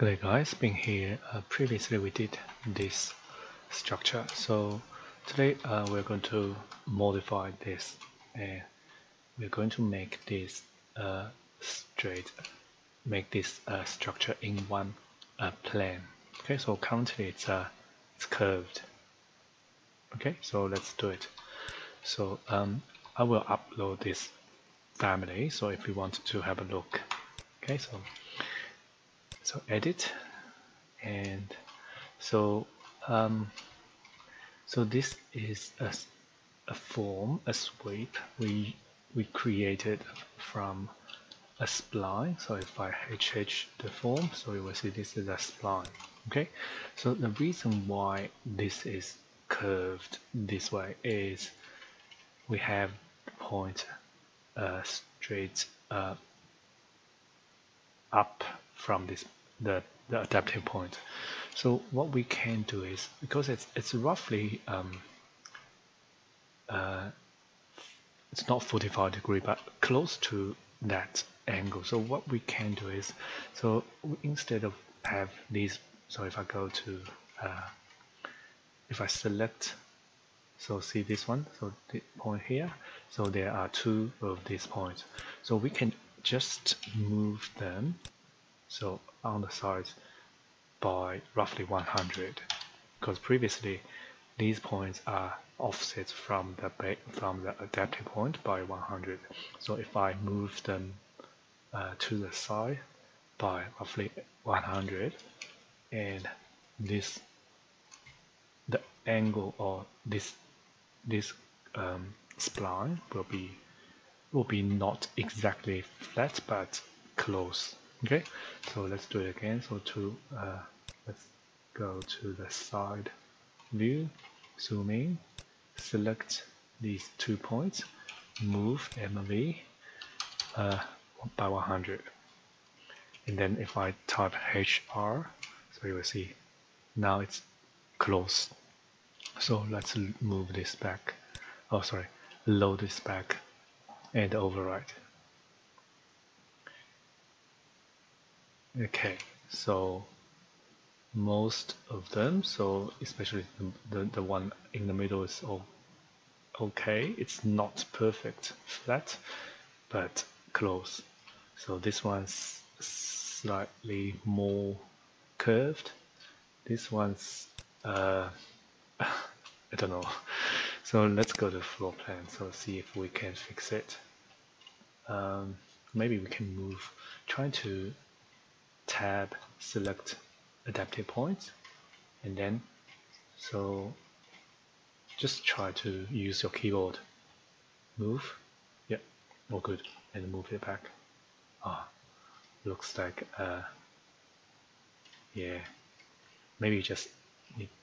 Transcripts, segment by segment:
Day guys, being here, uh, previously we did this structure, so today uh, we're going to modify this and we're going to make this uh, straight, make this uh, structure in one uh, plane. Okay, so currently it's, uh, it's curved. Okay, so let's do it. So um, I will upload this family, so if you want to have a look. Okay, so so edit. And so um, so this is a, a form a sweep we we created from a spline. So if I HH the form so you will see this is a spline. Okay? So the reason why this is curved this way is we have point uh, straight uh, up from this the, the adaptive point. So what we can do is because it's it's roughly um, uh, it's not 45 degree but close to that angle. So what we can do is so instead of have these so if I go to uh, if I select so see this one so the point here so there are two of these points so we can just move them so on the sides by roughly 100 because previously these points are offset from the from the adaptive point by 100 so if I move them uh, to the side by roughly 100 and this the angle or this this um, spline will be will be not exactly flat but close okay. So let's do it again. So to uh, let's go to the side view. Zoom in. Select these two points. Move MV uh, by 100 and then if I type HR so you will see now it's close so let's move this back. Oh sorry. Load this back and overwrite okay so most of them so especially the, the, the one in the middle is all okay. It's not perfect flat but close. So this one's slightly more curved. This one's uh, I don't know. So let's go to floor plan so see if we can fix it. Um, maybe we can move trying to tab select adaptive points and then so just try to use your keyboard. Move. Yeah all good. And move it back. Ah looks like uh yeah. Maybe just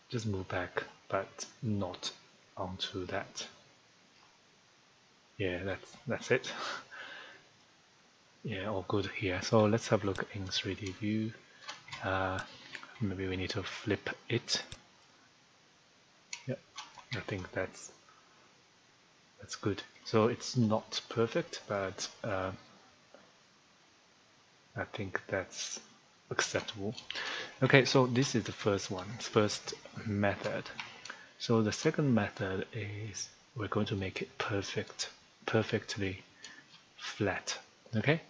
just move back but not onto that. Yeah that's that's it yeah all good here. So let's have a look in 3d view. Uh, maybe we need to flip it. Yep, I think that's that's good. So it's not perfect but uh, I think that's acceptable. Okay so this is the first one first method. So the second method is we're going to make it perfect perfectly flat. Okay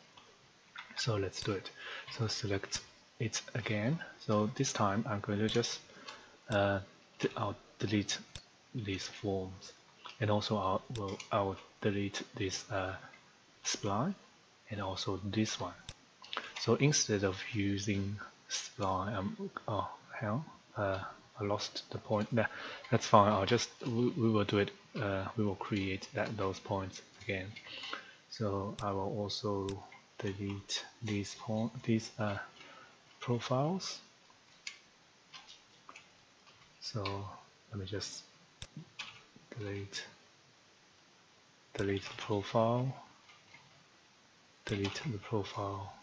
so let's do it. So select it again. So this time I'm going to just uh, I'll delete these forms. And also I'll, will, I'll delete this uh, spline and also this one. So instead of using spline um, oh hell uh, I lost the point there. That's fine. I'll just we, we will do it uh, we will create that those points again. So I will also delete these these uh, profiles. So let me just delete delete the profile delete the profile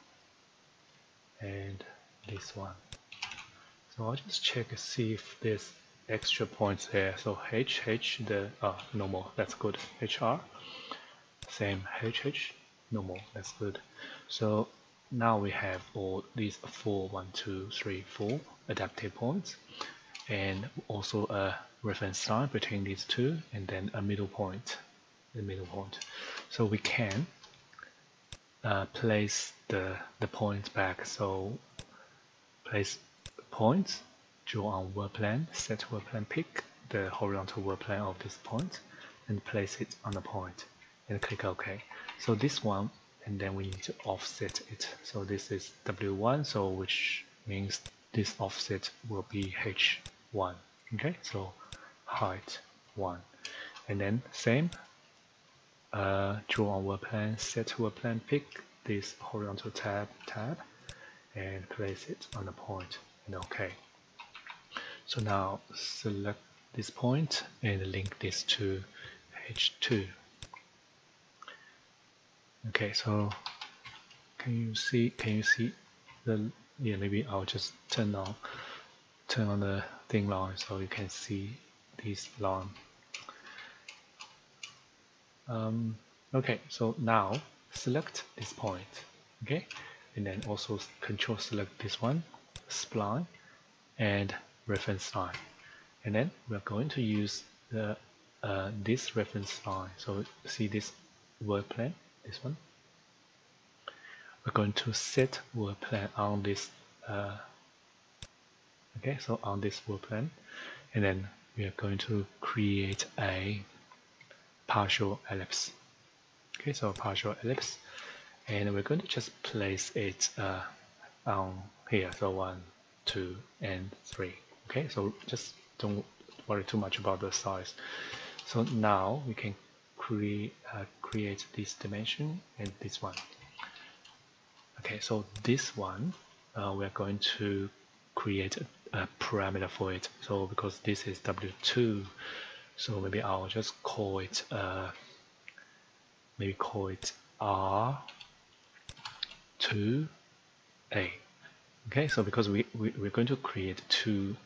and this one. So I'll just check and see if there's extra points here so HH the uh, no more. That's good. HR same. HH no more that's good so now we have all these four, one, two, three, four adaptive points, and also a reference line between these two, and then a middle point, the middle point. So we can uh, place the the points back. So place points, draw on world plan, set world plan, pick the horizontal world plan of this point, and place it on the point, and click OK. So this one and then we need to offset it. So this is w1 so which means this offset will be h1 okay? So height 1 and then same uh, draw on world plan set world plan pick this horizontal tab tab and place it on the point and okay so now select this point and link this to h2 okay so can you see can you see the yeah maybe I'll just turn on turn on the thin line so you can see this line um, okay so now select this point okay? And then also control select this one spline and reference line. And then we're going to use the uh, this reference line. So see this world plan this one. We're going to set world plan on this, uh, okay, so on this world plan, and then we are going to create a partial ellipse. Okay, so partial ellipse, and we're going to just place it uh, on here. So one, two, and three. Okay, so just don't worry too much about the size. So now we can create uh, create this dimension and this one. Okay so this one uh, we're going to create a, a, parameter for it. So because this is w2 so maybe I'll just call it uh, maybe call it r2a okay so because we, we we're going to create two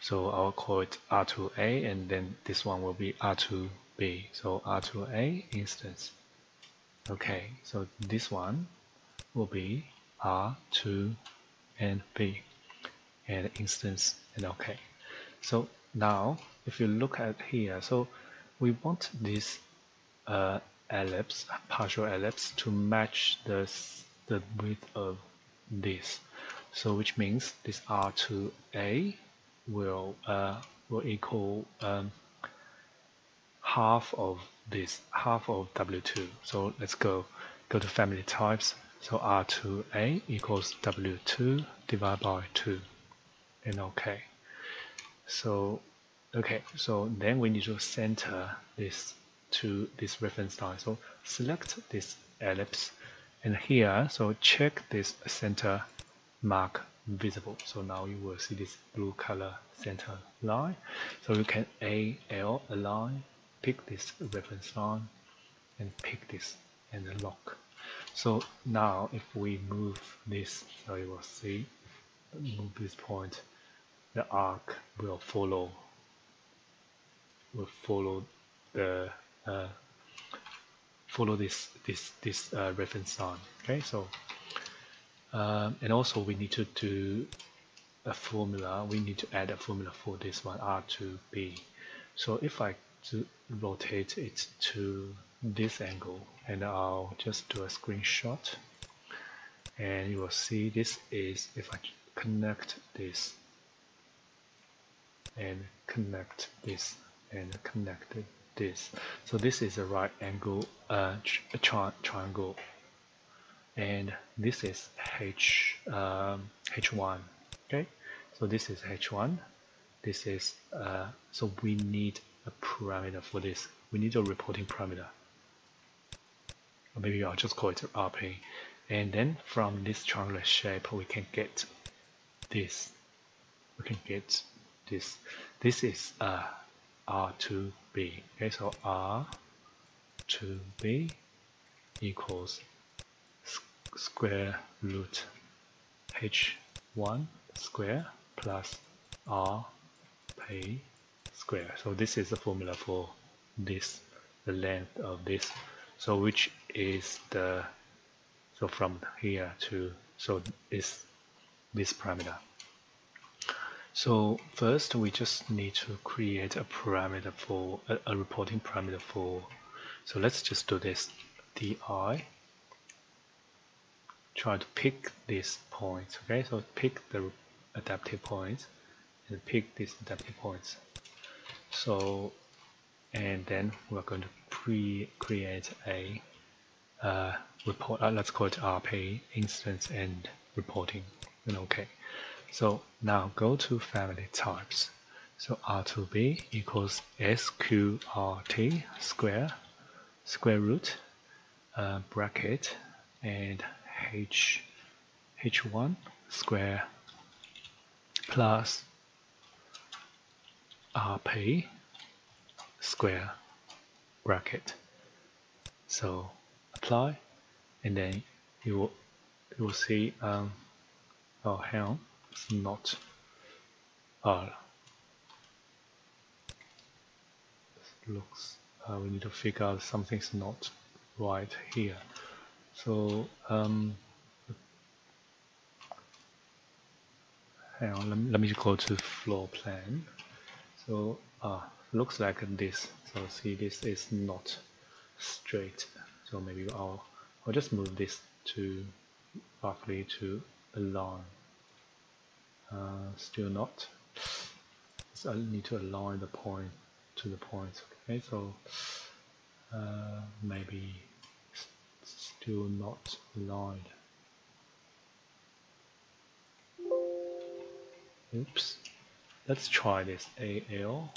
so I'll call it r2a and then this one will be r2 B. So R2A instance. Okay, so this one will be R2 and B and instance and okay. So now if you look at here, so we want this uh, ellipse, partial ellipse to match the, the width of this. So which means this R2A will uh, will equal um, half of this, half of W2. So let's go, go to family types. So R2A equals W2 divided by 2 and OK. So, okay, so then we need to center this to this reference line. So select this ellipse and here, so check this center mark visible. So now you will see this blue color center line. So you can AL align pick this reference line and pick this and lock. So now if we move this, so you will see, move this point, the arc will follow, will follow the, uh, follow this, this, this uh, reference line. Okay, so, um, and also we need to do a formula, we need to add a formula for this one, R2B. So if I to rotate it to this angle. And I'll just do a screenshot. And you will see this is if I connect this and connect this and connect this. So this is a right angle uh, tri triangle. And this is H um, H1 okay? So this is H1 this is uh, so we need a parameter for this. We need a reporting parameter. Or maybe I'll just call it RP. And then from this triangular shape, we can get this. We can get this. This is uh, R2B. Okay, so R2B equals square root H1 square plus RP square. So this is the formula for this, the length of this. So which is the so from here to so is this parameter. So first we just need to create a parameter for a, a reporting parameter for so let's just do this. Di try to pick this point okay? So pick the adaptive points and pick these adaptive points so and then we're going to pre create a uh, report uh, let's call it RP instance and reporting. And okay. So now go to family types. So R2B equals SQRT square square root uh, bracket and H H1 square plus RP square bracket. So apply and then you will you will see um, oh on it's not uh, looks uh, we need to figure out something's not right here. So um, hang on let me, let me go to floor plan so uh, looks like this. So see this is not straight. So maybe I'll I'll just move this to roughly to align uh, still not. So I need to align the point to the point okay? So uh, maybe still not aligned. Oops let's try this AL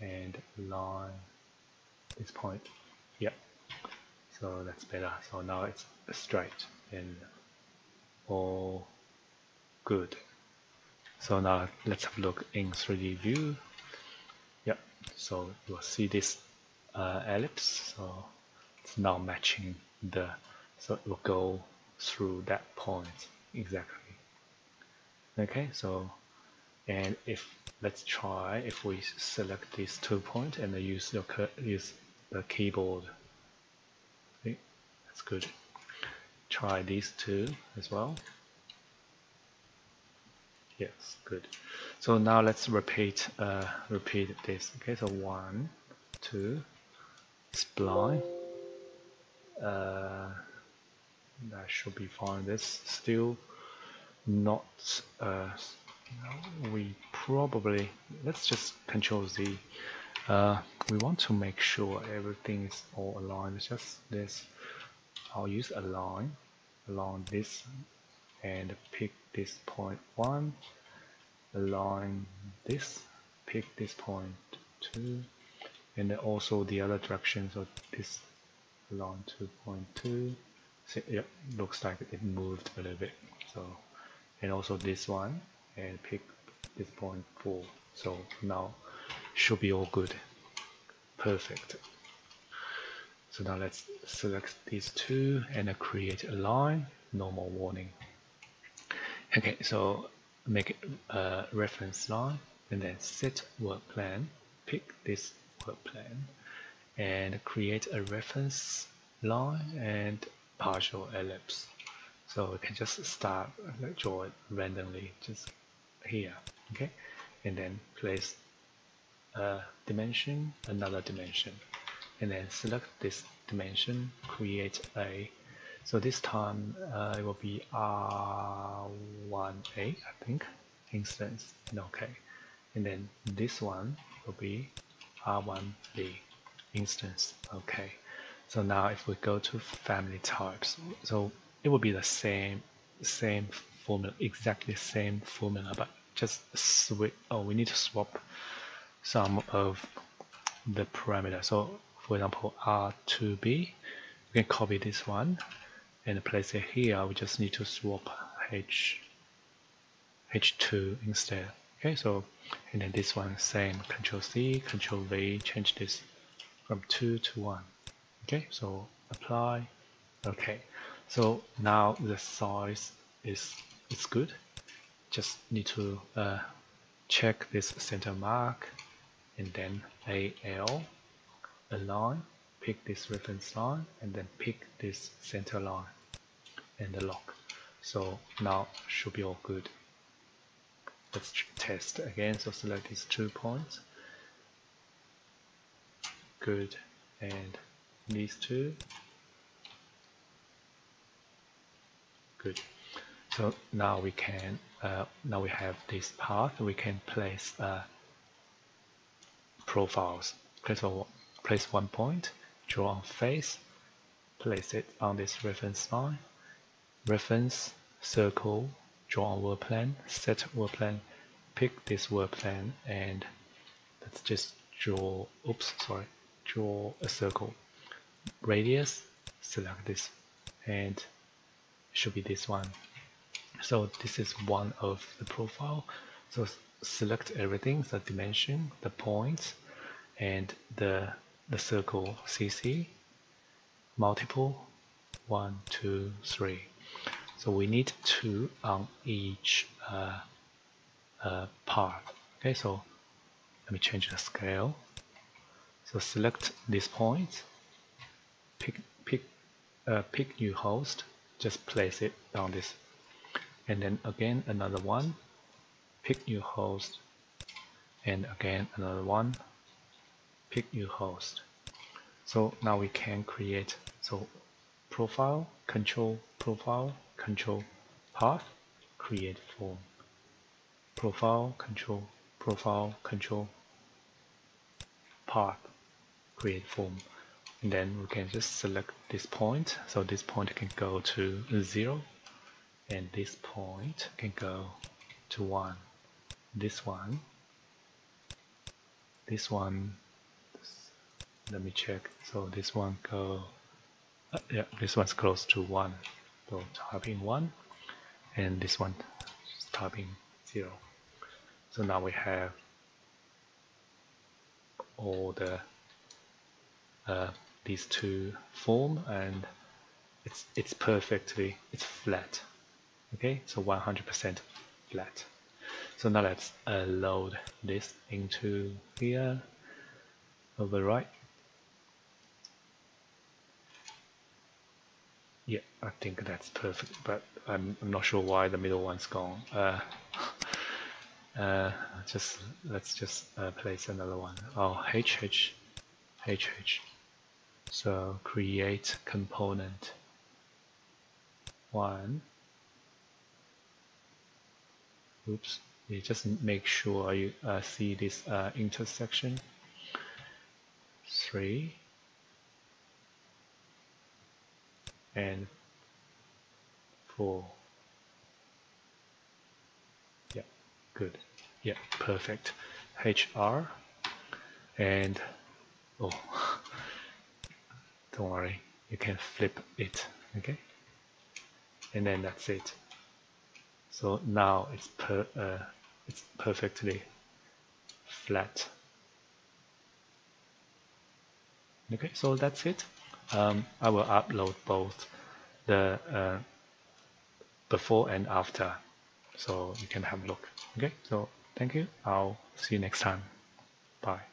and line this point. Yep. So that's better. So now it's straight and all good. So now let's have a look in 3d view. Yep. So you'll see this uh, ellipse. So it's now matching the so it will go through that point exactly okay so and if let's try if we select these two points and use your use the keyboard. Okay, that's good. Try these two as well. Yes good. So now let's repeat uh, repeat this. Okay so one two spline. Uh, that should be fine. This still not uh, we probably let's just control Z. Uh, we want to make sure everything is all aligned. It's just this I'll use align along this and pick this point one align this pick this point two and then also the other direction so this along 2.2 See, yep looks like it moved a little bit so and also this one and pick this point 4 so now should be all good. Perfect. So now let's select these two and create a line. Normal warning. Okay so make a uh, reference line and then set work plan. Pick this work plan and create a reference line and partial ellipse so we can just start draw it randomly just here okay? And then place a dimension another dimension. And then select this dimension create a so this time uh, it will be R1A I think. Instance and okay. And then this one will be R1B instance okay. So now if we go to family types so it will be the same same formula exactly same formula but just switch oh we need to swap some of the parameter so for example r2b we can copy this one and place it here. We just need to swap h h2 instead. Okay so and then this one same control c control v change this from 2 to 1 okay so apply. Okay so now the size is it's good. Just need to uh, check this center mark and then AL align pick this reference line and then pick this center line and the lock. So now should be all good. Let's test again. So select these two points. Good. And these two good. So now we can uh, now we have this path. We can place uh, profiles. Place, a, place one point draw on face place it on this reference line reference circle draw on world plan set world plan pick this world plan and let's just draw oops sorry draw a circle. Radius select this and should be this one. So this is one of the profile. So select everything the dimension the points and the the circle CC multiple one two three. So we need two on each uh, uh, part. Okay so let me change the scale. So select this point pick pick uh, pick new host just place it on this. And then again another one. Pick new host. And again another one. Pick new host. So now we can create so profile control profile control path create form. Profile control profile control path create form then we can just select this point. So this point can go to 0 and this point can go to 1 this one this one let me check. So this one go uh, yeah this one's close to 1 so typing 1 and this one typing 0 so now we have all the uh, these two form and it's it's perfectly it's flat okay? So 100% flat. So now let's uh, load this into here overwrite yeah I think that's perfect but I'm, I'm not sure why the middle one's gone. Uh, uh, just let's just uh, place another one. Oh HH HH so create component. One. Oops you just make sure you uh, see this uh, intersection. Three. And four. Yeah good. Yeah perfect. HR and oh don't worry you can flip it okay? And then that's it. So now it's per uh, it's perfectly flat. Okay so that's it. Um, I will upload both the uh, before and after so you can have a look okay? So thank you. I'll see you next time. Bye